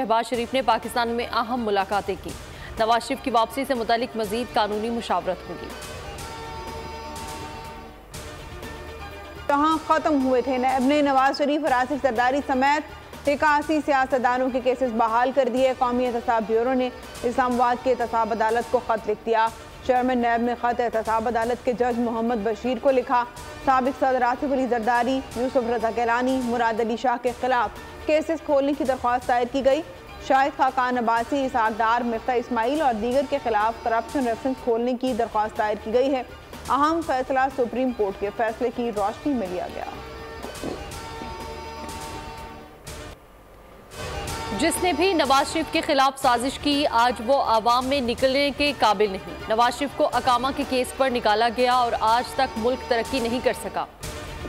शहबाज शरीफ ने पाकिस्तान में अहम मुलाकातें की। नवाज़ शरीफ की वापसी से मुतलिक मजीद कानूनी मुशावरत होगी। जहाँ खत्म हुए थे? नैब ने नवाज़ शरीफ और आसिफ सरदारी समेत इक्यासी सियासतदानों के केसेस बहाल कर दिए कौमी एहतसाब ब्यूरो ने इस्लामाबाद के एहतसाब अदालत को खत लिख दिया। चेयरमैन नैब ने खत एहतसाब अदालत के जज मोहम्मद बशीर को लिखा। सबक सदर आसिफ अली जरदारी, यूसुफ रजा कैलानी, मुराद अली शाह के खिलाफ केसेस खोलने की दरख्वास्त दायर की गई। शाहिद खाकान अब्बासी इसाकदार मिफ्ता इसमाइल और दीगर के खिलाफ करप्शन रेफरेंस खोलने की दरख्वास्त दायर की गई है। अहम फैसला सुप्रीम कोर्ट के फैसले की रोशनी में लिया गया। जिसने भी नवाज़ शरीफ के खिलाफ साजिश की, आज वो आवाम में निकलने के काबिल नहीं। नवाज़ शरीफ को अकामा के केस पर निकाला गया और आज तक मुल्क तरक्की नहीं कर सका।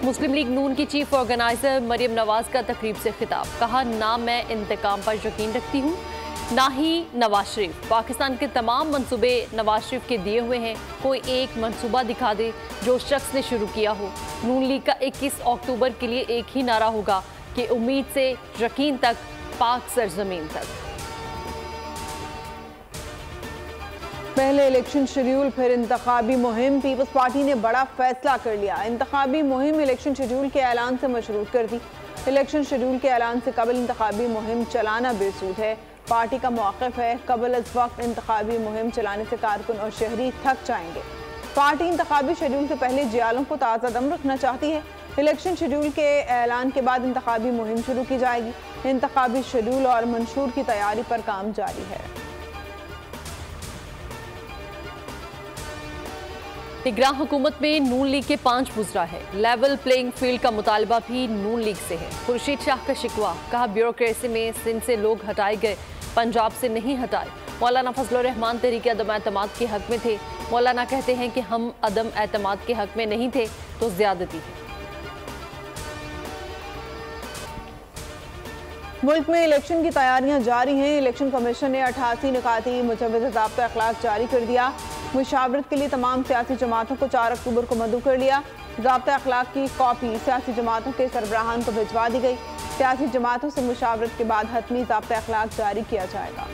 मुस्लिम लीग नून की चीफ ऑर्गेनाइजर मरियम नवाज़ का तकरीब से खिताब। कहा, ना मैं इंतकाम पर यकीन रखती हूँ, ना ही नवाज़ शरीफ। पाकिस्तान के तमाम मंसूबे नवाज़ शरीफ के दिए हुए हैं। कोई एक मंसूबा दिखा दे जो शख्स ने शुरू किया हो। नून लीग का 21 अक्टूबर के लिए एक ही नारा होगा कि उम्मीद से यकीन तक पाक सरजमीन तक। पहले इलेक्शन शेड्यूल, फिर इंतबी मुहिम। पीपल्स पार्टी ने बड़ा फैसला कर लिया। इंतबी मुहिम इलेक्शन शेड्यूल के ऐलान से मशरूत कर दी। इलेक्शन शेड्यूल के ऐलान से कबल इंतबी मुहिम चलाना बेसूद है। पार्टी का मौक़ है, कबल इस वक्त इंतबी मुहिम चलाने से कारकुन और शहरी थक जाएँगे। पार्टी इंतबी शेड्यूल से पहले जियालों को ताज़ा दम रखना चाहती है। इलेक्शन शेड्यूल के ऐलान के बाद इंतबी मुहिम शुरू की जाएगी। इंतबी शेड्यूल और मंशूर की तैयारी पर काम जारी है। निगरान हुकूमत में नून लीग के पाँच बुजरा है। लेवल प्लेइंग फ़ील्ड का मुतालबा भी नून लीग से है। खुर्शीद शाह का शिकवा, कहा ब्यूरोक्रेसी में सिंध से लोग हटाए गए, पंजाब से नहीं हटाए। मौलाना फजल रहमान तरीके अदम के हक में थे। मौलाना कहते हैं कि हम अदम एतमाद के हक में नहीं थे तो ज्यादती है। मुल्क में इलेक्शन की तैयारियाँ जारी हैं। इलेक्शन कमीशन ने अठासी निकाती मुजवज़ जबता अखलाक जारी कर दिया। मुशावरत के लिए तमाम सियासी जमातों को चार अक्टूबर को मदू कर लिया। जबता अखलाक की कॉपी सियासी जमातों के सरबराहान को भिजवा दी गई। सियासी जमातों से मुशावरत के बाद हतमी जबता अखलाक जारी किया जाएगा।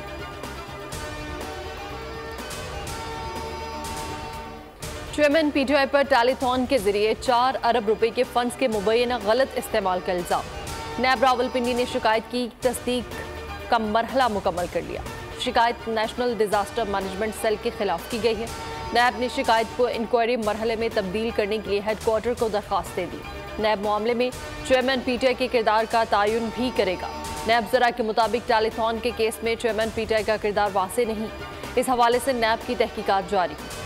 चेयरमैन पीटीआई पर टेलीथॉन के ज़रिए चार अरब रुपए के फंड्स के मुबैना गलत इस्तेमाल का इल्ज़ाम। नैब रावलपिंडी ने शिकायत की, तस्दीक का मरहला मुकम्मल कर लिया। शिकायत नेशनल डिजास्टर मैनेजमेंट सेल के खिलाफ की गई है। नैब ने शिकायत को इंक्वायरी मरहले में तब्दील करने के लिए हेडक्वार्टर को दरख्वास्त दे दी। नैब मामले में चेयरमैन पीटीआई के किरदार का तयन भी करेगा। नैब जरा के मुताबिक टेलीथॉन के केस में चेयरमैन पीटीआई का किरदार वासे नहीं। इस हवाले से नैब की तहकीकात जारी। है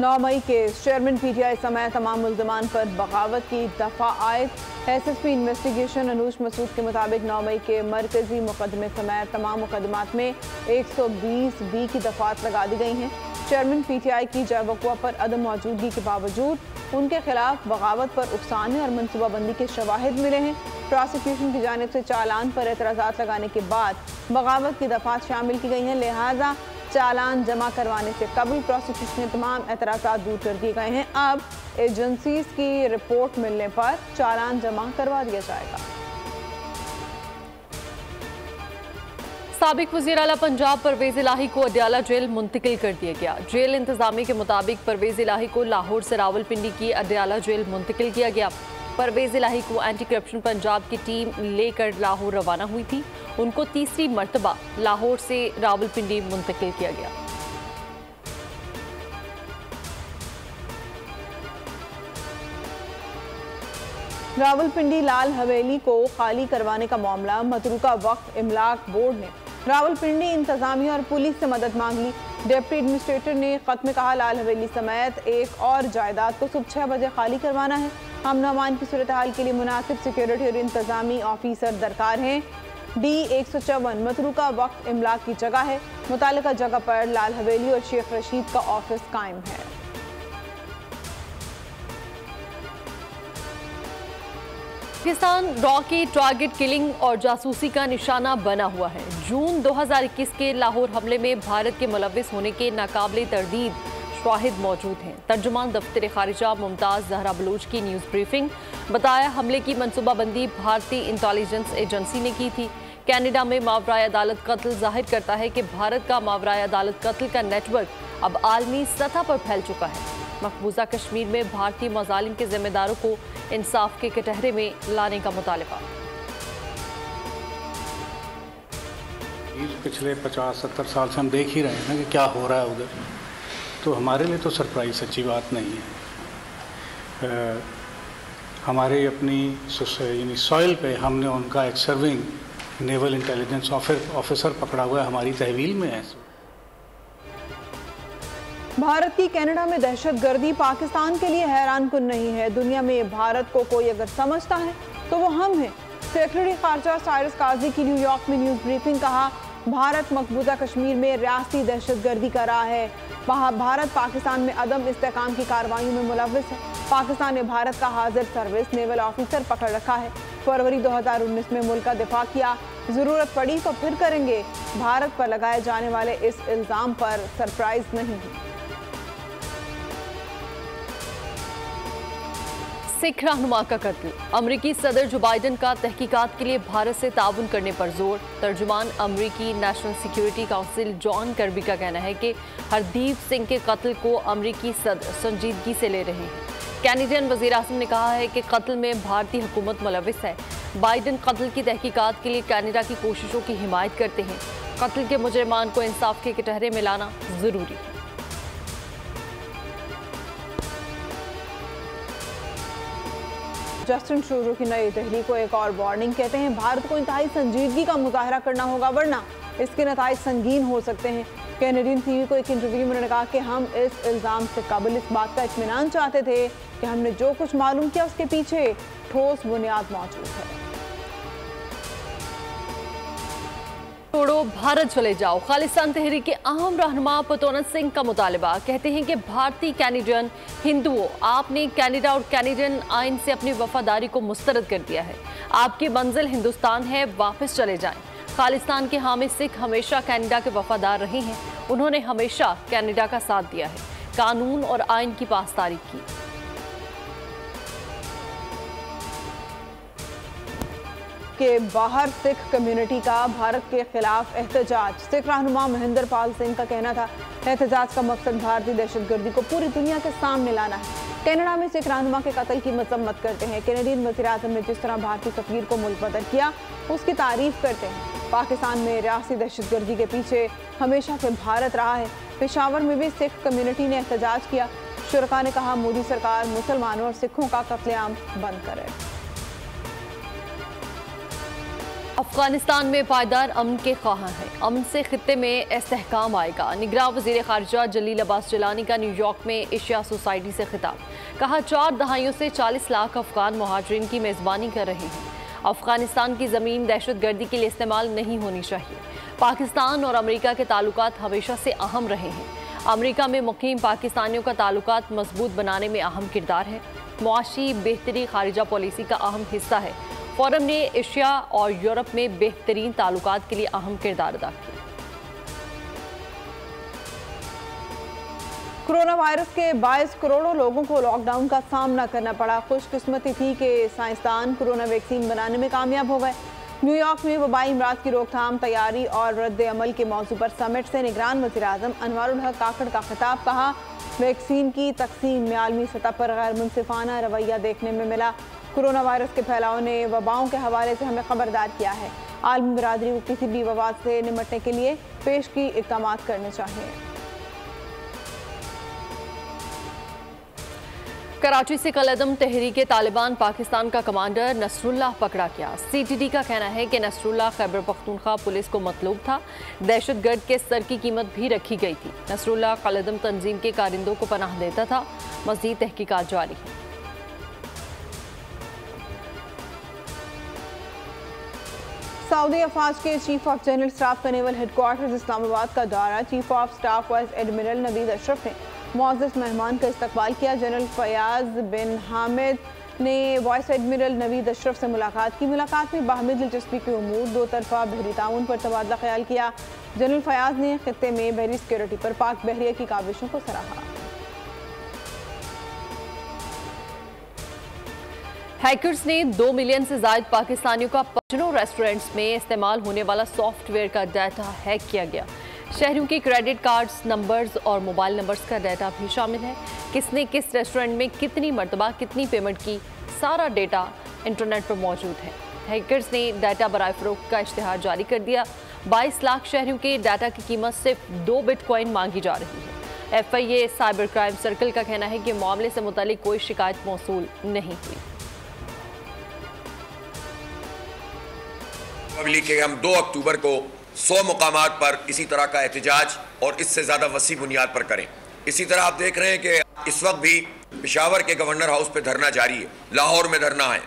नौ मई के चेयरमैन पीटीआई समेत तमाम मुलजमान पर बगावत की दफ़ा आयद एसएसपी इन्वेस्टिगेशन अनूज मसूद के मुताबिक नौ मई के मरकजी मुकदमे समेत तमाम मुकदमात में 120 बी की दफात लगा दी गई हैं। चेयरमैन पीटीआई की जय वकुआ पर अदम मौजूदगी के बावजूद उनके खिलाफ बगावत पर उकसाने और मनसूबाबंदी के शवाहद मिले हैं। प्रोसिक्यूशन की जानब से चालान पर एतराज़ा लगाने के बाद बगावत की दफात शामिल की गई हैं। लिहाजा चालान जमा करवाने से कबल। प्रोसिक्यूशन ने तमाम एतराज़ा दूर कर दिए गए हैं। अब एजेंसीज की रिपोर्ट मिलने पर चालान जमा करवा दिया जाएगा। सबक वजी अला पंजाब परवेज इलाही को अडयाला जेल मुंतकिल कर दिया गया। जेल इंतजामी के मुताबिक परवेज इलाही को लाहौर से रावलपिंडी की अडयाला जेल मुंतकिल किया गया। परवेज इलाही को एंटी करप्शन पंजाब की टीम लेकर लाहौर रवाना हुई थी। उनको तीसरी मरतबा लाहौर से रावलपिंडी मुंतकिल किया गया। रावलपिंडी लाल हवेली को खाली करवाने का मामला मतरूका वक्त इमलाक बोर्ड ने। रावलपिंडी इंतजामिया और पुलिस से मदद मांग ली। डिप्टी एडमिनिस्ट्रेटर ने खत में कहा, लाल हवेली समेत एक और जायदाद को सुबह छः बजे खाली करवाना है। हम नमान की सूरत हाल के लिए मुनासिब सिक्योरिटी और इंतजामी ऑफिसर दरकार हैं। डी एक सौ चौवन मतरूका वक्त इमलाक की जगह है। मुतल जगह पर लाल हवेली और शेख रशीद का ऑफ़िस कायम है। पाकिस्तान रॉ की टारगेट किलिंग और जासूसी का निशाना बना हुआ है। जून 2021 के लाहौर हमले में भारत के मुलविस होने के नाकाबले तरदीद। शाहिद मौजूद हैं। तर्जुमान दफ्तर खारिजा मुमताज़ जहरा बलूच की न्यूज़ ब्रीफिंग। बताया, हमले की मनसूबाबंदी भारतीय इंटेलिजेंस एजेंसी ने की थी। कनाडा में मावरा अदालत कत्ल ज़ाहिर करता है कि भारत का मावरा अदालत कत्ल का नेटवर्क अब आलमी सतह पर फैल चुका है। मकबूजा कश्मीर में भारतीय मजालिम के जिम्मेदारों को इंसाफ के कटहरे में लाने का मुतालबा। पिछले 50-70 साल से हम देख ही रहे हैं कि क्या हो रहा है उधर। तो हमारे लिए तो सरप्राइज़ अच्छी बात नहीं है। आ, हमारे अपनी यानी सॉइल पे हमने उनका एक सर्विंग नेवल इंटेलिजेंस ऑफिसर पकड़ा हुआ है हमारी तहवील में है। भारत की कनाडा में दहशत गर्दी पाकिस्तान के लिए हैरान कुन नहीं है। दुनिया में भारत को कोई अगर समझता है तो वो हम हैं। सेक्रेटरी खारजा साइरस काजी की न्यूयॉर्क में न्यूज़ ब्रीफिंग कहा भारत मकबूजा कश्मीर में रियाती दहशतगर्दी कर रहा है। भारत पाकिस्तान में अदम इस्तेकाम की कार्रवाई में मुलविस है। पाकिस्तान ने भारत का हाजिर सर्विस नेवल ऑफिसर पकड़ रखा है। फरवरी 2019 में मुल्क का दिफा किया। ज़रूरत पड़ी तो फिर करेंगे। भारत पर लगाए जाने वाले इस इल्ज़ाम पर सरप्राइज़ नहीं है। सिख रहनुमा का कत्ल। अमरीकी सदर जो बाइडन का तहकीकात के लिए भारत से ताउन करने पर ज़ोर, तर्जुमान अमरीकी national security council John Kirby का कहना है कि हरदीप सिंह के कत्ल को अमरीकी सदर संजीदगी से ले रहे हैं। कैनेडियन वज़ीर अजम ने कहा है कि कत्ल में भारतीय हुकूमत मुलविस है। बाइडन कत्ल की तहकीकात के लिए कैनेडा की कोशिशों की हिमायत करते हैं। कत्ल के मुजरमान को इंसाफ के कटहरे में लाना ज़रूरी है। जस्टिन ट्रूडो की नई तहरीक को एक और वार्निंग कहते हैं, भारत को इंतहाई संजीदगी का मुजाहरा करना होगा, वरना इसके नतज संगीन हो सकते हैं। कैनेडियन टीवी को एक इंटरव्यू में उन्होंने कहा कि हम इस इल्ज़ाम से काबिल इस बात का इतमान चाहते थे कि हमने जो कुछ मालूम किया उसके पीछे ठोस बुनियाद मौजूद है। छोड़ो, भारत चले जाओ। खालिस्तान तहरीक के अहम रहनुमा पतोनत सिंह का मुतालबा। कहते हैं कि भारतीय कैनेडियन हिंदुओं, आपने कैनेडा और कैनेडियन आइन से अपनी वफादारी को मुस्तरद कर दिया है। आपकी मंजिल हिंदुस्तान है, वापस चले जाएँ। खालिस्तान के हामी सिख हमेशा कैनेडा के वफादार रहे हैं। उन्होंने हमेशा कैनेडा का साथ दिया है। कानून और आइन की पासदारी की। के बाहर सिख कम्युनिटी का, भारत के खिलाफ एहतजाज। सिख रहनुमा महेंद्र पाल सिंह का कहना था, एहतजाज का मकसद भारतीय दहशतगर्दी को पूरी दुनिया के सामने लाना है। कनाडा में सिख रहनुमा के कत्ल की मजम्मत करते हैं। कैनेडियन वजी अजम ने जिस तरह भारतीय सफीर को मुल्क बदल किया, उसकी तारीफ़ करते हैं। पाकिस्तान में रियासी दहशतगर्दी के पीछे हमेशा से भारत रहा है। पेशावर में भी सिख कम्युनिटी ने एहतजाज किया। शुरा ने कहा, मोदी सरकार मुसलमानों और सिखों का कत्लेआम बंद करे। अफ़गानिस्तान में पायदार अमन के ख्वाह हैं। अमन से खत्े में इसकाम आएगा। निगरान वजी खारजा जलील अब्बास जलानी का न्यूयॉर्क में एशिया सोसाइटी से खिताब। कहा, चार दहाइयों से 40 लाख अफगान महाजरीन की मेज़बानी कर रहे हैं। अफ़गानिस्तान की ज़मीन दहशत गर्दी के लिए इस्तेमाल नहीं होनी चाहिए। पाकिस्तान और अमरीका के ताल्लुक हमेशा से अहम रहे हैं। अमरीका में मुकीम पाकिस्तानियों का ताल्लुक मज़बूत बनाने में अहम किरदार है। मुआशी बेहतरी खारजा पॉलिसी का अहम हिस्सा है। फोरम ने एशिया और यूरोप में बेहतरीन ताल्लुक के लिए अहम किरदार अदा किया कोरोना वायरस के 22 करोड़ों लोगों को लॉकडाउन का सामना करना पड़ा। खुशकिस्मती थी कि साइंसदान कोरोना वैक्सीन बनाने में कामयाब हो गए। न्यूयॉर्क में वबाई इमराज की रोकथाम तैयारी और रद्द अमल के मौजू पर समिट से निगरान वजी अजम अनवर हक काकड़ का खिताब कहा। वैक्सीन की तकसीम में आलमी सतह पर गैर मुनसिफाना रवैया देखने में मिला। कोरोना वायरस के फैलाव ने वबाओं के हवाले से हमें खबरदार किया है। आलमी बरदरी को किसी भी वबा से निमटने के लिए पेश की इकदाम करने चाहिए। कराची से कलदम तहरीक तालिबान पाकिस्तान का कमांडर नसरुल्लाह पकड़ा गया। सीटीडी का कहना है कि नसरुल्लाह खैबर पख्तूनख्वा पुलिस को मतलूब था। दहशतगर्द के सर की कीमत भी रखी गई थी। नसरुल्लाह कलदम तंजीम के कारिंदों को पनाह देता था। मजीद तहकीकात जारी है। सऊदी अफवाज के चीफ ऑफ़ जनरल स्टाफ का नेवल हेडक्वार्टर्स इस्लामाबाद का दौरा। Chief of staff vice admiral Naveed Ashraf ने मोजिस मेहमान का इस्तकबाल किया। जनरल फयाज बिन हामिद ने वाइस एडमिरल नवीद अशरफ से मुलाकात की। मुलाकात में बाहमी दिलचस्पी के उमूर दो तरफा बहरी ताउन पर तबादला ख्याल किया। जनरल फयाज ने खत्े में बहरी सिक्योरिटी पर पाक बहरिया की काविशों को सराहा। हैकर्स ने दो मिलियन से ज़्यादा पाकिस्तानियों का पचनों रेस्टोरेंट्स में इस्तेमाल होने वाला सॉफ्टवेयर का डाटा हैक किया गया। शहरों के क्रेडिट कार्ड्स नंबर्स और मोबाइल नंबर्स का डाटा भी शामिल है। किसने किस रेस्टोरेंट में कितनी मरतबा, कितनी पेमेंट की, सारा डेटा इंटरनेट पर मौजूद है। हैकर्स ने डाटा बरए फरोख्त का इश्तहार जारी कर दिया। 22 लाख शहरों के डाटा की कीमत सिर्फ़ दो बिटकॉइन मांगी जा रही है। F I A cyber crime circle का कहना है कि मामले से मुतलिक कोई शिकायत मौसू नहीं हुई। पब्लिक के हम 2 अक्टूबर को 100 मुकाम पर इसी तरह का एहतजाज और इससे ज़्यादा वसी बुनियाद पर करें। इसी तरह आप देख रहे हैं कि इस वक्त भी पिशावर के गवर्नर हाउस पे धरना जारी है, लाहौर में धरना है।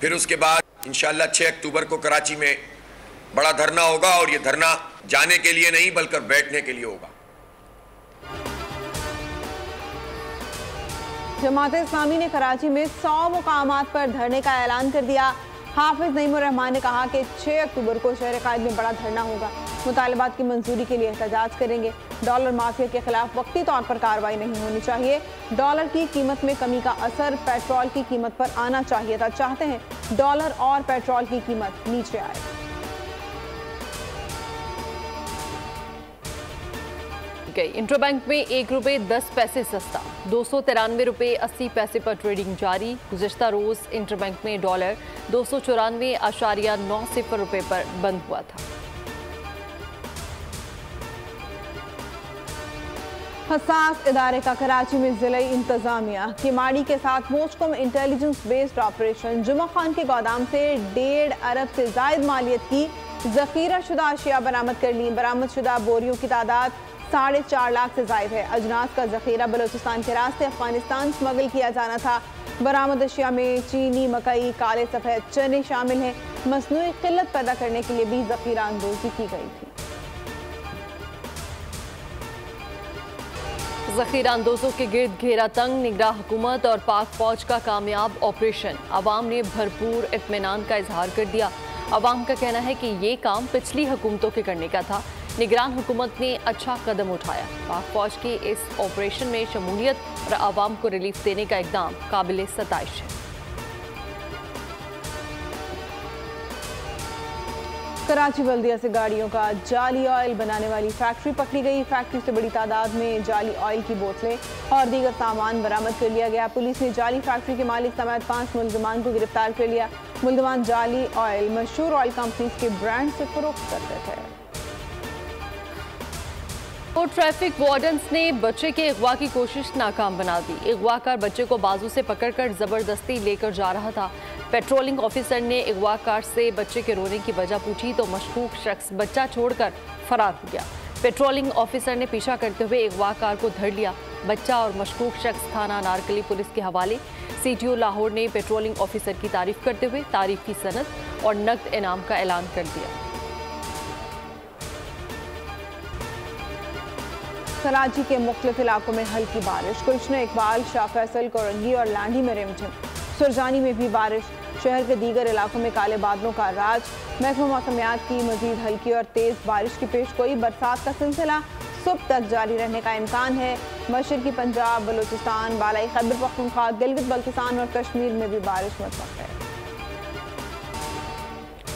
फिर उसके बाद इंशाल्लाह 6 अक्टूबर को कराची में बड़ा धरना होगा और ये धरना जाने के लिए नहीं बल्कि बैठने के लिए होगा। जमात इस्लामी ने कराची में 100 मुकाम पर धरने का ऐलान कर दिया। हाफिज नईमान ने कहा कि 6 अक्टूबर को शहर कायद में बड़ा धरना होगा। मुतालबात की मंजूरी के लिए एहतजाज करेंगे। डॉलर माफिया के खिलाफ वक्ती तौर पर कार्रवाई नहीं होनी चाहिए। डॉलर की कीमत में कमी का असर पेट्रोल की कीमत पर आना चाहिए था। चाहते हैं डॉलर और पेट्रोल की कीमत नीचे आए। गई। इंटरबैंक में एक रुपए दस पैसे सस्ता। दो सौ तिरानवे रुपये अस्सी पैसे पर ट्रेडिंग जारी। गुजशत रोज इंटरबैंक में डॉलर दो सौ चौरानवे आशारिया नौ सिफर रुपये पर बंद हुआ था। हसास इदारे का कराची में ज़िले इंतजामिया। किमाड़ी के साथ मोस्टकॉम इंटेलिजेंस बेस्ड ऑपरेशन जुमा खान के गोदाम से डेढ़ अरब से जायद मालियत की जखीरा शुदा अशिया बरामद कर ली। बरामद शुदा बोरियों की तादाद साढ़े चार लाख से जायद है। अजनास का जखीरा बलोचिस्तान के रास्ते अफ़गानिस्तान स्मगल किया जाना था। बरामद अशिया में चीनी, मकई, काले सफ़ेद चने शामिल हैं। मसनू किल्लत पैदा करने के लिए भी जखीरा अंदोजी की गई थी। जखीरा अंदोजों के गिर्द घेरा तंग निगरा हुकूमत और पाक फौज का कामयाब ऑपरेशन। अवाम ने भरपूर इतमान का इजहार कर दिया। अवाम का कहना है कि ये काम पिछली हुकूमतों के करने का था। निगरान हुकूमत ने अच्छा कदम उठाया। पाक फौज की इस ऑपरेशन में शमूलियत और आवाम को रिलीफ देने का इकदाम काबिल सतश है। कराची बल्दिया से गाड़ियों का जाली ऑयल बनाने वाली फैक्ट्री पकड़ी गई। फैक्ट्री से बड़ी तादाद में जाली ऑयल की बोतलें और दीगर सामान बरामद कर लिया गया। पुलिस ने जाली फैक्ट्री के मालिक समेत पाँच मुलजमान को गिरफ़्तार कर लिया। मुलजमान जाली ऑयल मशहूर ऑयल कंपनीज़ के ब्रांड से फरोख्त करते थे। और ट्रैफ़िक वार्डन्स ने बच्चे के अगवा की कोशिश नाकाम बना दी। अगवा अगवाकार बच्चे को बाजू से पकड़कर ज़बरदस्ती लेकर जा रहा था। पेट्रोलिंग ऑफिसर ने अगवाकार से बच्चे के रोने की वजह पूछी तो मशकूक शख्स बच्चा छोड़कर फरार हो गया। पेट्रोलिंग ऑफिसर ने पीछा करते हुए अगवाकार को धर लिया। बच्चा और मशकूक शख्स थाना नारकली पुलिस के हवाले। सीटीओ लाहौर ने पेट्रोलिंग ऑफिसर की तारीफ़ करते हुए तारीफ़ की सनत और नकद इनाम का ऐलान कर दिया। कराची के मुख्तलिफ़ इलाकों में हल्की बारिश। गुलशन इकबाल, शाह फैसल, कोरंगी और लांडी में रिमझिम। सुरजानी में भी बारिश। शहर के दीगर इलाकों में काले बादलों का राज। महकमा मौसमियात की मजीद हल्की और तेज़ बारिश की पेश गोई बरसात का सिलसिला सुबह तक जारी रहने का इम्कान है। मशरकी पंजाब, बलूचिस्तान, बालाई खैबर, पख्तूनख्वा, गिलगित, बल्तिस्तान और कश्मीर में भी बारिश मतवक़ है।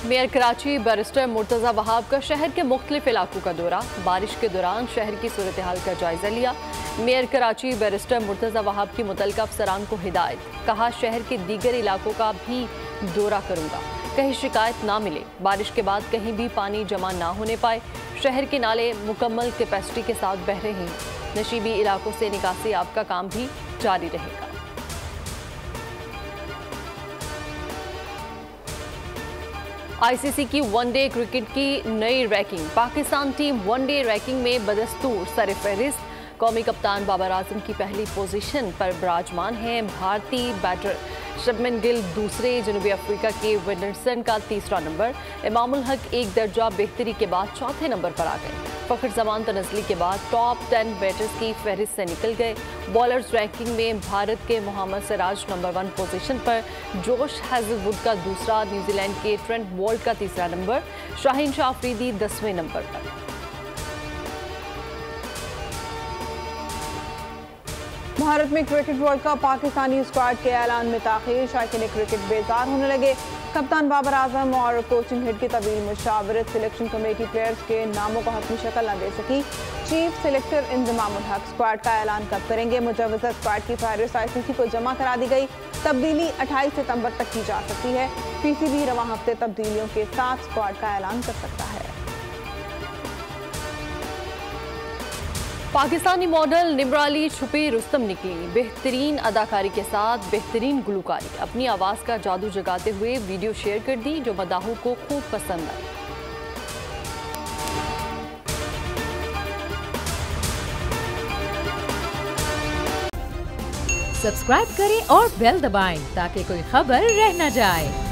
मेयर कराची बैरिस्टर मुर्तज़ा वहाब का शहर के मुख्तलिफ़ इलाकों का दौरा। बारिश के दौरान शहर की सूरत हाल का जायजा लिया। मेयर कराची बैरिस्टर मुर्तज़ा वहाब की मुतल अफसरान को हिदायत। कहा, शहर के दीगर इलाकों का भी दौरा करूँगा। कहीं शिकायत ना मिले। बारिश के बाद कहीं भी पानी जमा ना होने पाए। शहर के नाले मुकम्मल कैपेसिटी के साथ बह रहे हैं। नशीबी इलाकों से निकासी आपका काम भी जारी रहेगा। आईसीसी की वनडे क्रिकेट की नई ranking. Pakistan team one day ranking में बदस्तूर सर फहरिस्त कौमी कप्तान बाबर आज़म की पहली पोजीशन पर विराजमान हैं भारतीय बैटर शबमिन गिल, दूसरे जनूबी अफ्रीका के विंडरसन का तीसरा नंबर। इमामुल हक एक दर्जा बेहतरी के बाद चौथे नंबर पर आ गए। फ़खर जमान तनजली के बाद टॉप टेन बैटर्स की फहरिस्त से निकल गए। बॉलर्स रैंकिंग में भारत के Mohammad Siraj number one position पर, जोश हैजलवुड का दूसरा न्यूजीलैंड के ट्रेंट वॉल्ट का तीसरा नंबर शाहीन शाह अफरीदी दसवें नंबर पर। भारत में cricket world cup Pakistani squad के ऐलान में ताखिर शायकीन क्रिकेट बेजार होने लगे। कप्तान बाबर आज़म और कोचिंग हेड की तवील मुशावरत। सिलेक्शन कमेटी प्लेयर्स के नामों को हतमी शक्ल न दे सकी। चीफ सिलेक्टर इंजमाम हक स्क्वाड का ऐलान कब करेंगे? मुजवजा स्क्वाड की फहरिस्त आईसीसी को जमा करा दी गई। तब्दीली 28 सितंबर तक की जा सकती है। पीसीबी रवा हफ़्ते तब्दीलियों के साथ स्क्वाड का ऐलान कर सकता है। पाकिस्तानी मॉडल निमराली छुपी रुस्तम निकली। बेहतरीन अदाकारी के साथ बेहतरीन गुलकारी। अपनी आवाज़ का जादू जगाते हुए वीडियो शेयर कर दी, जो मदाहों को खूब पसंद आई। सब्सक्राइब करें और बेल दबाएँ, ताकि कोई खबर रह न जाए।